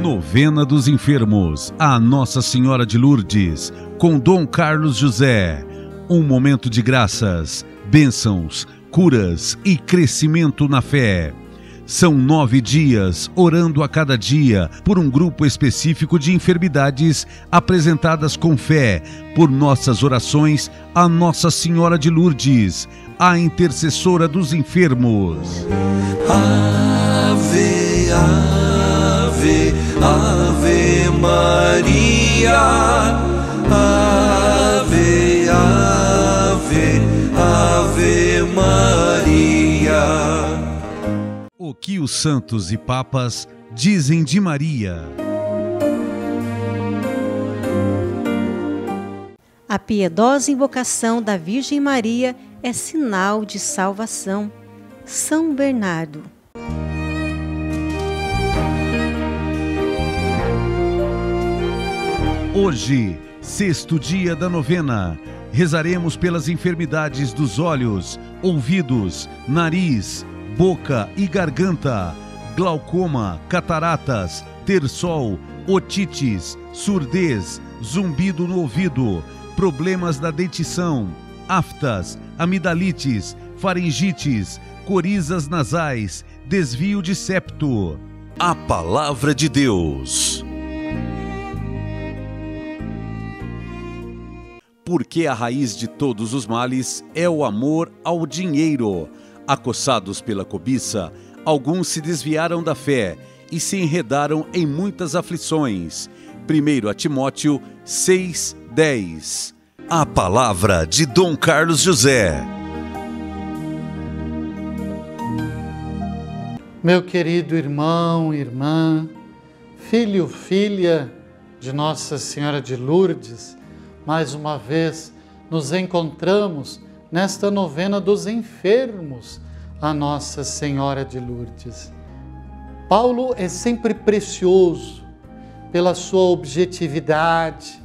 Novena dos Enfermos, a Nossa Senhora de Lourdes, com Dom Carlos José. Um momento de graças, bênçãos, curas e crescimento na fé. São nove dias orando a cada dia por um grupo específico de enfermidades apresentadas com fé por nossas orações a Nossa Senhora de Lourdes, a intercessora dos enfermos. Ave, ave, ave Maria. Ave, ave, ave Maria. O que os santos e papas dizem de Maria? A piedosa invocação da Virgem Maria é sinal de salvação. São Bernardo. Hoje, sexto dia da novena, rezaremos pelas enfermidades dos olhos, ouvidos, nariz, boca e garganta, glaucoma, cataratas, terçol, otites, surdez, zumbido no ouvido, problemas da dentição, aftas, amidalites, faringites, corizas nasais, desvio de septo. A palavra de Deus. Porque a raiz de todos os males é o amor ao dinheiro. Acossados pela cobiça, alguns se desviaram da fé e se enredaram em muitas aflições. 1 a Timóteo 6:10. A palavra de Dom Carlos José. Meu querido irmão, irmã, filho, filha de Nossa Senhora de Lourdes, mais uma vez nos encontramos nesta novena dos enfermos a Nossa Senhora de Lourdes. Paulo é sempre precioso pela sua objetividade,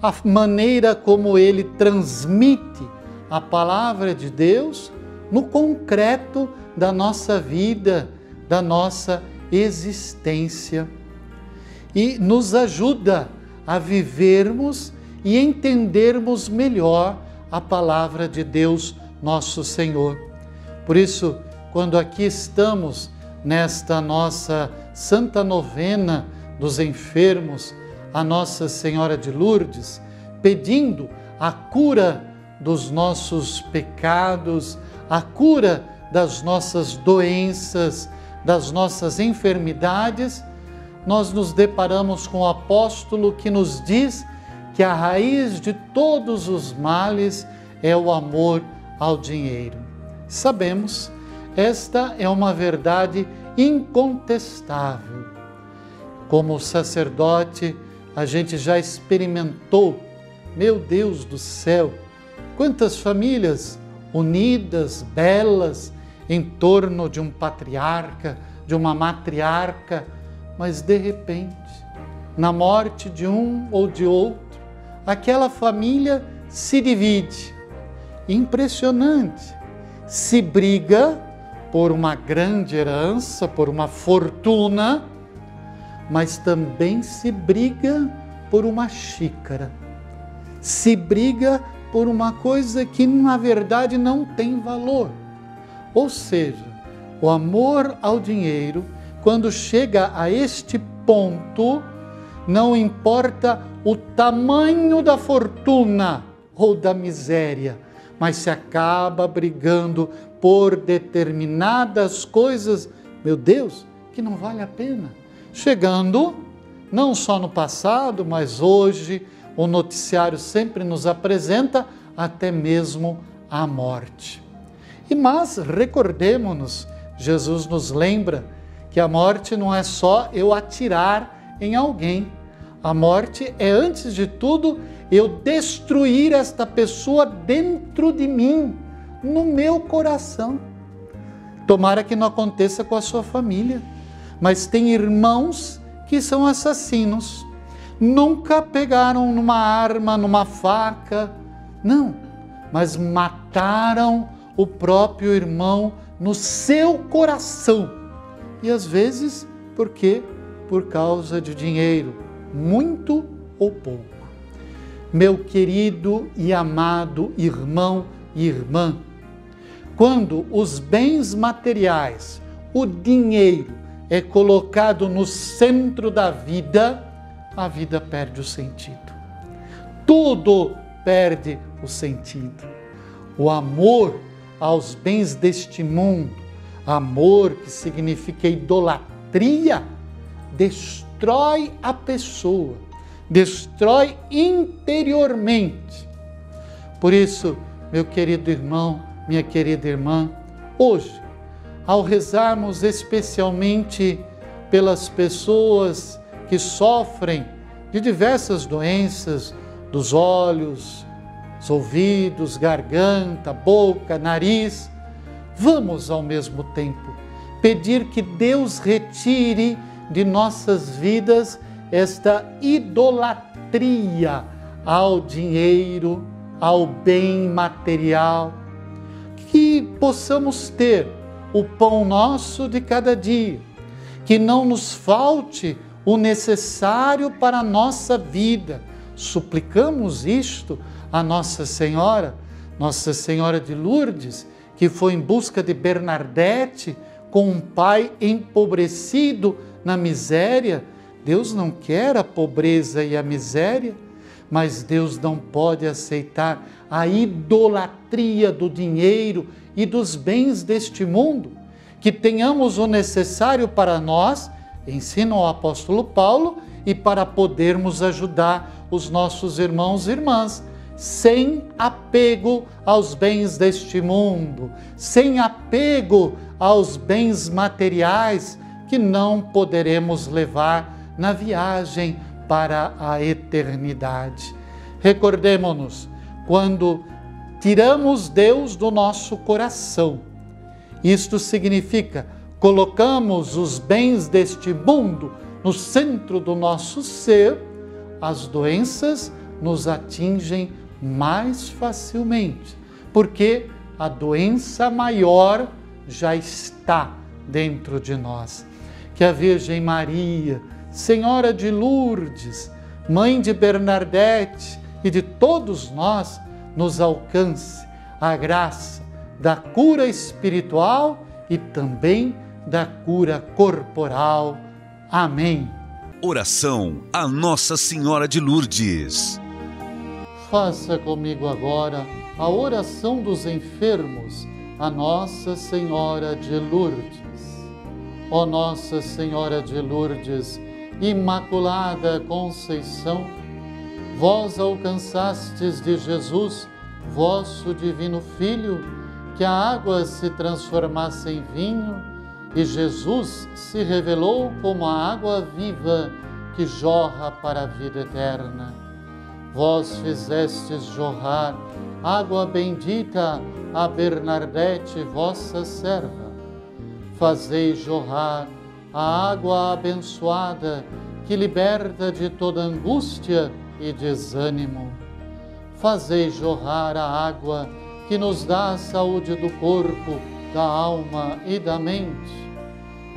a maneira como ele transmite a palavra de Deus no concreto da nossa vida, da nossa existência. E nos ajuda a vivermos e entendermos melhor a palavra de Deus, nosso Senhor. Por isso, quando aqui estamos nesta nossa santa novena dos enfermos, a Nossa Senhora de Lourdes, pedindo a cura dos nossos pecados, a cura das nossas doenças, das nossas enfermidades, nós nos deparamos com o apóstolo que nos diz que a raiz de todos os males é o amor ao dinheiro. Sabemos, esta é uma verdade incontestável. Como sacerdote, a gente já experimentou, meu Deus do céu, quantas famílias unidas, belas, em torno de um patriarca, de uma matriarca, mas de repente, na morte de um ou de outro, aquela família se divide. Impressionante. Se briga por uma grande herança, por uma fortuna, mas também se briga por uma xícara. Se briga por uma coisa que na verdade não tem valor. Ou seja, o amor ao dinheiro, quando chega a este ponto, não importa o tamanho da fortuna ou da miséria, mas se acaba brigando por determinadas coisas, meu Deus, que não vale a pena. Chegando não só no passado, mas hoje, o noticiário sempre nos apresenta até mesmo a morte. E mas recordemos-nos, Jesus nos lembra que a morte não é só eu atirar em alguém, a morte é, antes de tudo, eu destruir esta pessoa dentro de mim, no meu coração. Tomara que não aconteça com a sua família, mas tem irmãos que são assassinos. Nunca pegaram numa arma, numa faca, não, mas mataram o próprio irmão no seu coração. E às vezes, porque por causa de dinheiro, muito ou pouco. Meu querido e amado irmão e irmã, quando os bens materiais, o dinheiro, é colocado no centro da vida, a vida perde o sentido. Tudo perde o sentido. O amor aos bens deste mundo, amor que significa idolatria, destrói a pessoa, destrói interiormente. Por isso, meu querido irmão, minha querida irmã, hoje ao rezarmos especialmente pelas pessoas que sofrem de diversas doenças dos olhos, os ouvidos, garganta, boca, nariz, vamos ao mesmo tempo pedir que Deus retire de nossas vidas esta idolatria ao dinheiro, ao bem material, que possamos ter o pão nosso de cada dia, que não nos falte o necessário para a nossa vida. Suplicamos isto a Nossa Senhora, Nossa Senhora de Lourdes, que foi em busca de Bernadette com um pai empobrecido na miséria. Deus não quer a pobreza e a miséria, mas Deus não pode aceitar a idolatria do dinheiro e dos bens deste mundo, que tenhamos o necessário para nós, ensina o apóstolo Paulo, e para podermos ajudar os nossos irmãos e irmãs, sem apego aos bens deste mundo, sem apego aos bens materiais que não poderemos levar na viagem para a eternidade. Recordemos-nos, quando tiramos Deus do nosso coração. Isto significa colocamos os bens deste mundo no centro do nosso ser, as doenças nos atingem mais facilmente, porque a doença maior já está dentro de nós. Que a Virgem Maria, Senhora de Lourdes, Mãe de Bernadette e de todos nós, nos alcance a graça da cura espiritual e também da cura corporal. Amém. Oração a Nossa Senhora de Lourdes. Faça comigo agora a oração dos enfermos a Nossa Senhora de Lourdes. Ó Nossa Senhora de Lourdes, Imaculada Conceição, vós alcançastes de Jesus, vosso divino Filho, que a água se transformasse em vinho e Jesus se revelou como a água viva que jorra para a vida eterna. Vós fizestes jorrar água bendita a Bernardete, vossa serva. Fazei jorrar a água abençoada que liberta de toda angústia e desânimo. Fazei jorrar a água que nos dá a saúde do corpo, da alma e da mente.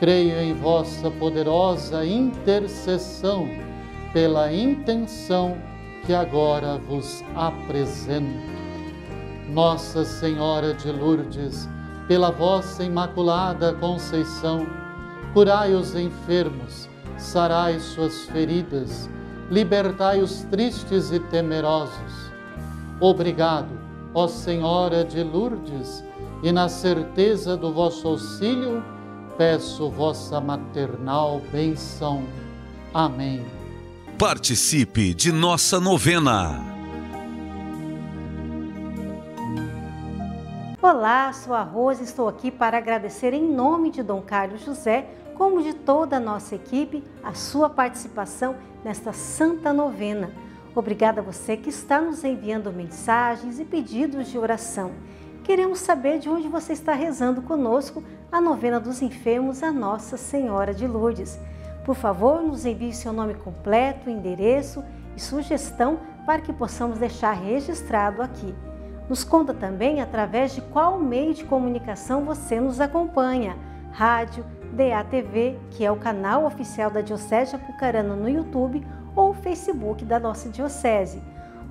Creio em vossa poderosa intercessão pela intenção que agora vos apresento. Nossa Senhora de Lourdes, pela vossa imaculada conceição, curai os enfermos, sarai suas feridas, libertai os tristes e temerosos. Obrigado, ó Senhora de Lourdes, e na certeza do vosso auxílio, peço vossa maternal benção. Amém. Participe de nossa novena. Olá, sou a Rosa, estou aqui para agradecer em nome de Dom Carlos José, como de toda a nossa equipe, a sua participação nesta santa novena. Obrigada a você que está nos enviando mensagens e pedidos de oração. Queremos saber de onde você está rezando conosco a novena dos enfermos a Nossa Senhora de Lourdes. Por favor, nos envie seu nome completo, endereço e sugestão para que possamos deixar registrado aqui. Nos conta também através de qual meio de comunicação você nos acompanha: rádio, DATV, que é o canal oficial da Diocese de Apucarana no YouTube ou Facebook da nossa Diocese.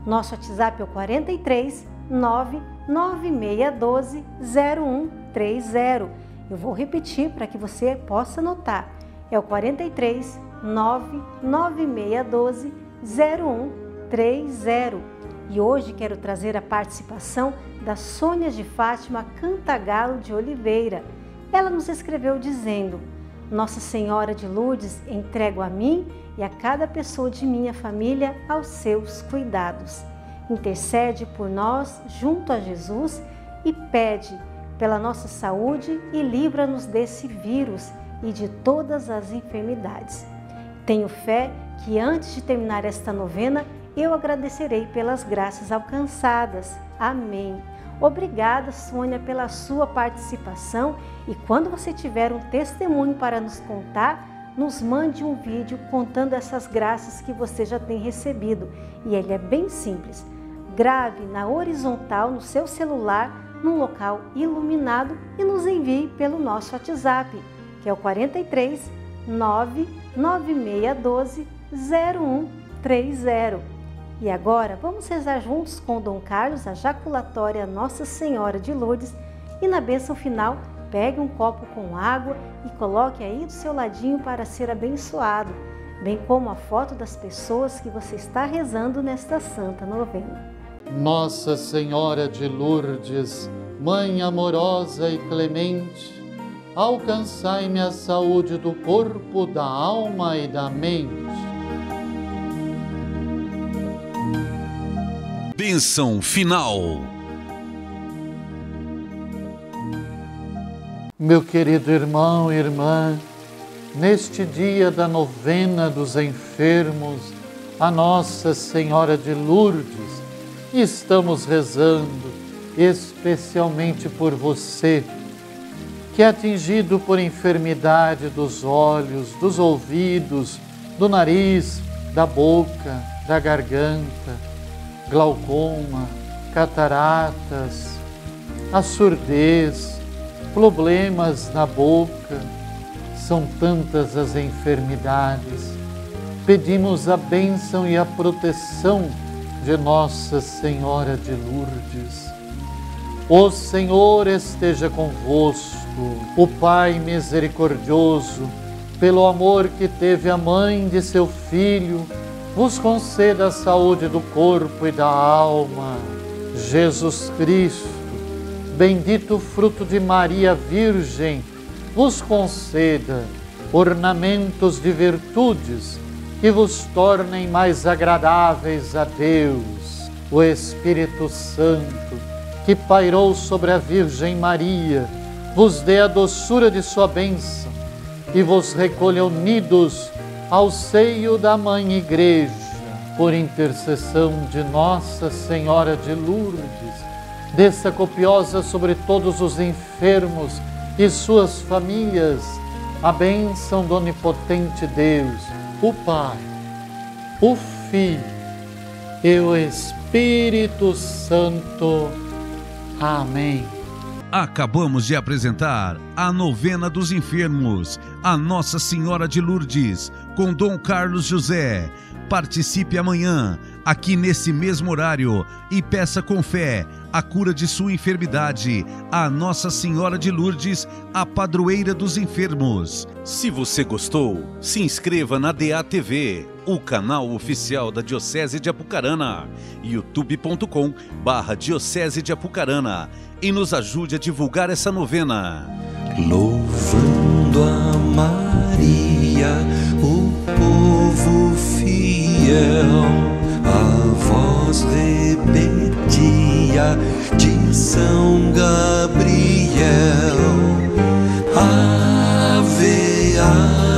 Nosso WhatsApp é o 43 99612 0130. Eu vou repetir para que você possa anotar. É o 43 99612 0130. E hoje quero trazer a participação da Sônia de Fátima Cantagalo de Oliveira. Ela nos escreveu dizendo: Nossa Senhora de Lourdes, entrego a mim e a cada pessoa de minha família aos seus cuidados. Intercede por nós junto a Jesus e pede pela nossa saúde e livra-nos desse vírus e de todas as enfermidades. Tenho fé que antes de terminar esta novena, eu agradecerei pelas graças alcançadas. Amém. Obrigada, Sônia, pela sua participação e quando você tiver um testemunho para nos contar, nos mande um vídeo contando essas graças que você já tem recebido. E ele é bem simples. Grave na horizontal no seu celular, num local iluminado e nos envie pelo nosso WhatsApp, que é o 43 99612 0130. E agora vamos rezar juntos com Dom Carlos a jaculatória Nossa Senhora de Lourdes e na bênção final pegue um copo com água e coloque aí do seu ladinho para ser abençoado, bem como a foto das pessoas que você está rezando nesta santa novena. Nossa Senhora de Lourdes, Mãe amorosa e clemente, alcançai-me a saúde do corpo, da alma e da mente. Bênção final. Meu querido irmão e irmã, neste dia da novena dos enfermos, a Nossa Senhora de Lourdes, estamos rezando especialmente por você, que é atingido por enfermidade dos olhos, dos ouvidos, do nariz, da boca, da garganta, glaucoma, cataratas, a surdez, problemas na boca, são tantas as enfermidades. Pedimos a bênção e a proteção de Nossa Senhora de Lourdes. O Senhor esteja convosco, o Pai misericordioso, pelo amor que teve a mãe de seu filho, vos conceda a saúde do corpo e da alma. Jesus Cristo, bendito fruto de Maria Virgem, vos conceda ornamentos de virtudes que vos tornem mais agradáveis a Deus. O Espírito Santo, que pairou sobre a Virgem Maria, vos dê a doçura de sua bênção e vos recolha unidos ao seio da Mãe Igreja, por intercessão de Nossa Senhora de Lourdes desça copiosa sobre todos os enfermos e suas famílias, a bênção do Onipotente Deus, o Pai, o Filho e o Espírito Santo. Amém. Acabamos de apresentar a novena dos enfermos, a Nossa Senhora de Lourdes, com Dom Carlos José. Participe amanhã, aqui nesse mesmo horário, e peça com fé a cura de sua enfermidade a Nossa Senhora de Lourdes, a padroeira dos enfermos. Se você gostou, se inscreva na DATV, o canal oficial da Diocese de Apucarana, youtube.com barra Diocese de Apucarana e nos ajude a divulgar essa novena. Louvando a Maria, o povo fiel, a voz repetia de São Gabriel. Ave, ave.